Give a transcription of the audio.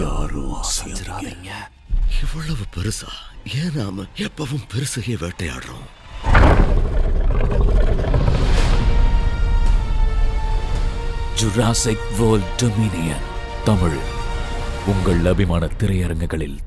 யாரும் அசைஞ்சிடாதீங்க இவ்வளவு பெருசா? ஏன் நாம எப்பவும் பெருசையே வேட்டையாடுறோம்? Jurassic World Dominion Tamil. உங்கள் அபிமான திரையரங்குகளில்